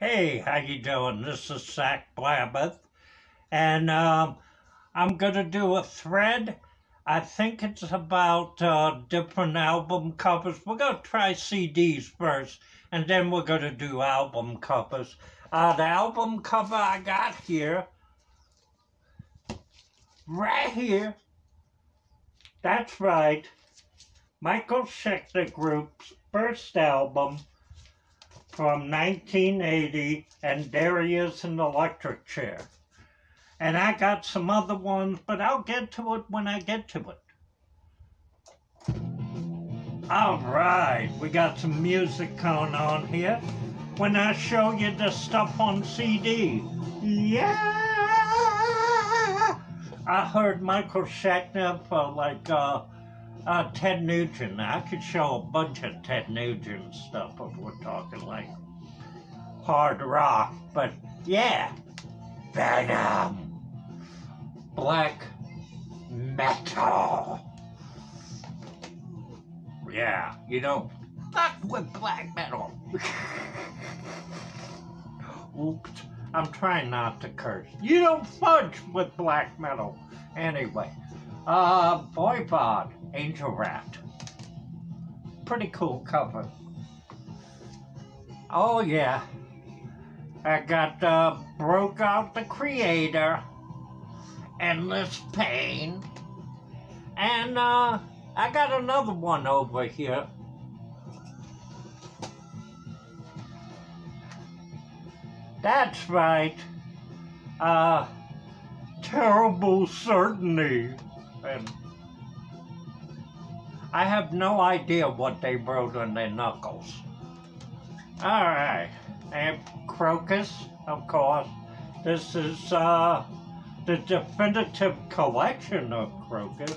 Hey, how you doing? This is Zach Blabbath, and um, I'm gonna do a thread. I think it's about uh, different album covers. We're gonna try CDs first, and then we're gonna do album covers. Uh, the album cover I got here, right here. That's right, Michael Schenker Group's first album from 1980 and there he is in the Electric Chair. And I got some other ones, but I'll get to it when I get to it. All right, we got some music going on here. When I show you the stuff on CD, yeah! I heard Michael Schenker for like uh, uh, Ted Nugent. I could show a bunch of Ted Nugent stuff if we're talking like hard rock, but yeah, Venom, black metal. Yeah, you don't fuck with black metal. Oops, I'm trying not to curse. You don't fudge with black metal. Anyway, uh, Voivod, Angel Rat. Pretty cool cover. Oh yeah. I got uh, Broke Out the Kreator, Endless Pain, and uh, I got another one over here. That's right. Uh, Terrible Certainty. And I have no idea what they wrote on their knuckles. All right, and Krokus, of course. This is uh, the definitive collection of Krokus.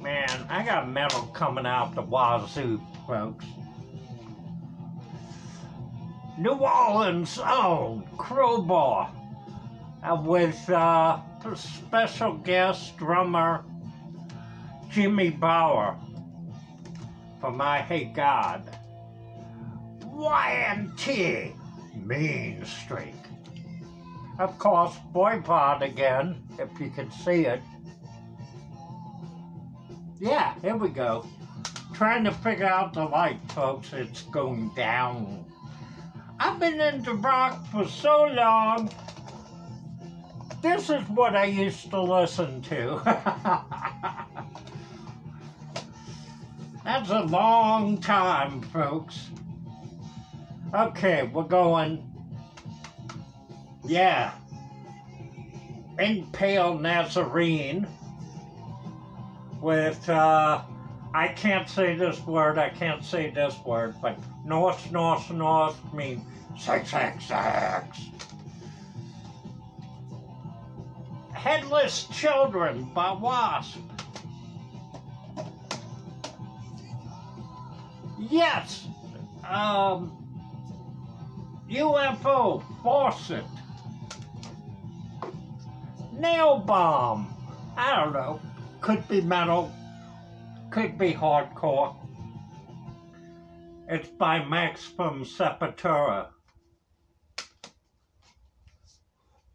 Man, I got metal coming out the wazoo, folks. New Orleans own Crowbar uh, with uh, special guest drummer Jimmy Bower from I Hate God. Y&T Mean Streak. Of course, Voivod again, if you can see it. Yeah, here we go. Trying to figure out the light, folks. It's going down. I've been into rock for so long. This is what I used to listen to. That's a long time, folks. Okay, we're going. Yeah. Impaled Nazarene with, uh, I can't say this word, I can't say this word, but north, north, north means sex, sex, sex. Headless Children by Wasp. Yes, um, UFO faucet. Nailbomb. I don't know. Could be metal. Could be hardcore. It's by Max from Sepultura.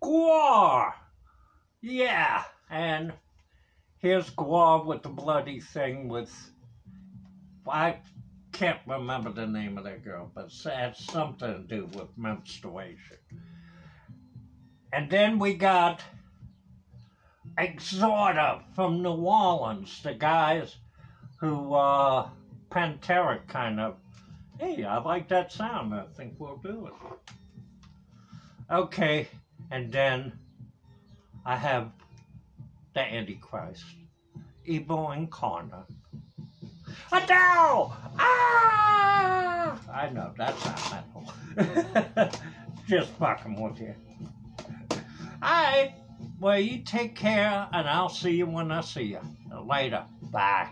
GWAR. Yeah, and here's GWAR with the bloody thing with I can't remember the name of that girl, but it had something to do with menstruation. And then we got Exhorder from New Orleans, the guys who, uh, Pantera kind of, hey, I like that sound, I think we'll do it. Okay, and then I have the Antichrist, Evil Incarnate. Adele! Ah! I know, that's not metal. Just fucking with you. Alright, well, you take care, and I'll see you when I see you. Later. Bye.